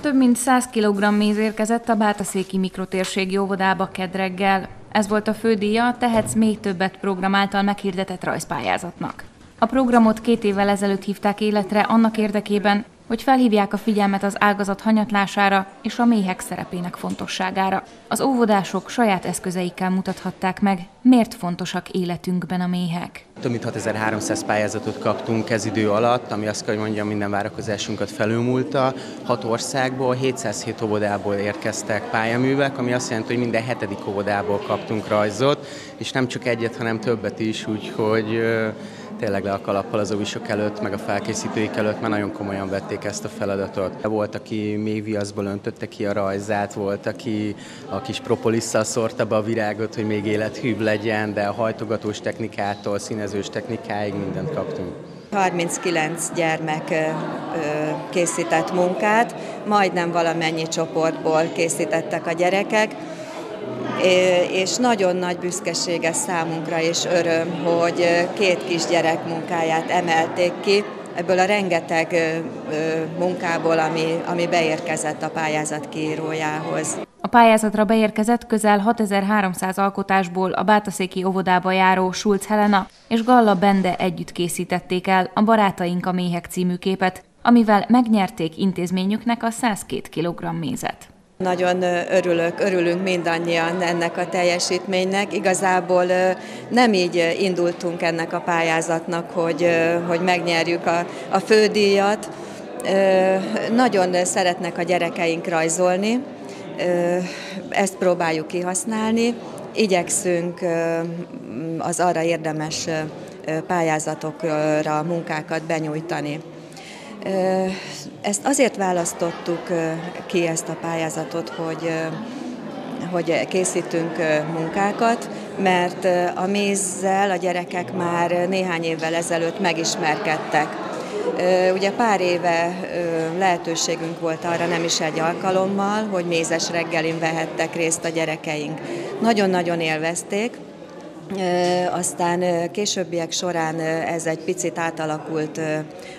Több mint 100 kg méz érkezett a Bátaszéki mikrotérségi óvodába kedreggel. Ez volt a fődíja Tehetsz még többet program által meghirdetett rajzpályázatnak. A programot két évvel ezelőtt hívták életre annak érdekében, hogy felhívják a figyelmet az ágazat hanyatlására és a méhek szerepének fontosságára. Az óvodások saját eszközeikkel mutathatták meg, miért fontosak életünkben a méhek. Több mint 6300 pályázatot kaptunk ez idő alatt, ami azt kell, hogy mondjam, minden várakozásunkat felülmúlta. Hat országból, 707 óvodából érkeztek pályaművek, ami azt jelenti, hogy minden hetedik óvodából kaptunk rajzot, és nem csak egyet, hanem többet is, úgyhogy tényleg le a kalappal az óvisok előtt, meg a felkészítőik előtt, mert nagyon komolyan vették ezt a feladatot. Volt, aki még viaszból öntötte ki a rajzát, volt, aki a kis propolisszal szórta be a virágot, hogy még élethűbb legyen, de a hajtogatós technikától, színezős technikáig mindent kaptunk. 39 gyermek készített munkát, majdnem valamennyi csoportból készítettek a gyerekek és nagyon nagy büszkeség ez számunkra és öröm, hogy két kisgyerek munkáját emelték ki, ebből a rengeteg munkából, ami, ami beérkezett a pályázat kiírójához. A pályázatra beérkezett közel 6300 alkotásból a Bátaszéki óvodába járó Schulz Helena és Galla Bende együtt készítették el a Barátaink a méhek című képet, amivel megnyerték intézményüknek a 102 kg mézet. Nagyon örülök, örülünk mindannyian ennek a teljesítménynek. Igazából nem így indultunk ennek a pályázatnak, hogy, hogy megnyerjük a, a fődíjat. Nagyon szeretnek a gyerekeink rajzolni, ezt próbáljuk kihasználni. Igyekszünk az arra érdemes pályázatokra munkákat benyújtani. Ezt azért választottuk ki ezt a pályázatot, hogy, hogy készítünk munkákat, mert a mézzel a gyerekek már néhány évvel ezelőtt megismerkedtek. Ugye pár éve lehetőségünk volt arra, nem is egy alkalommal, hogy mézes reggelin vehettek részt a gyerekeink. Nagyon-nagyon élvezték, aztán későbbiek során ez egy picit átalakult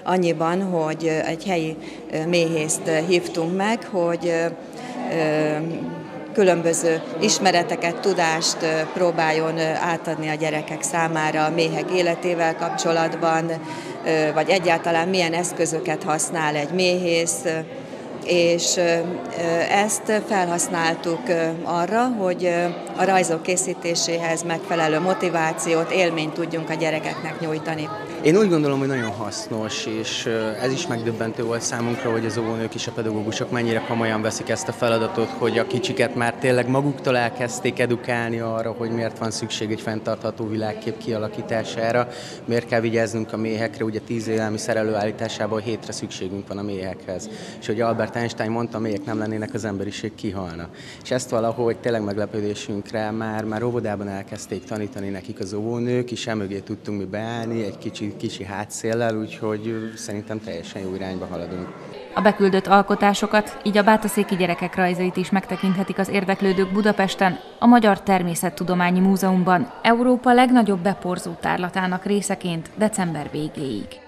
annyiban, hogy egy helyi méhészt hívtunk meg, hogy különböző ismereteket, tudást próbáljon átadni a gyerekek számára a méhek életével kapcsolatban, vagy egyáltalán milyen eszközöket használ egy méhész, és ezt felhasználtuk arra, hogy a rajzok készítéséhez megfelelő motivációt, élményt tudjunk a gyerekeknek nyújtani. Én úgy gondolom, hogy nagyon hasznos, és ez is megdöbbentő volt számunkra, hogy az óvónők és a pedagógusok mennyire komolyan veszik ezt a feladatot, hogy a kicsiket már tényleg maguktól elkezdték edukálni arra, hogy miért van szükség egy fenntartható világkép kialakítására, miért kell vigyáznunk a méhekre, ugye tíz élelmiszer előállításából hétre szükségünk van a méhekhez. És hogy Albert Einstein mondta, méhek nem lennének, az emberiség kihalna. És ezt valahogy tényleg meglepődésünkre már, már óvodában elkezdték tanítani nekik az óvónők, és emögé tudtunk mi beállni egy kicsi kicsi hátszéllel, úgyhogy szerintem teljesen jó irányba haladunk. A beküldött alkotásokat, így a Bátaszéki gyerekek rajzait is megtekinthetik az érdeklődők Budapesten, a Magyar Természettudományi Múzeumban, Európa legnagyobb beporzó tárlatának részeként december végéig.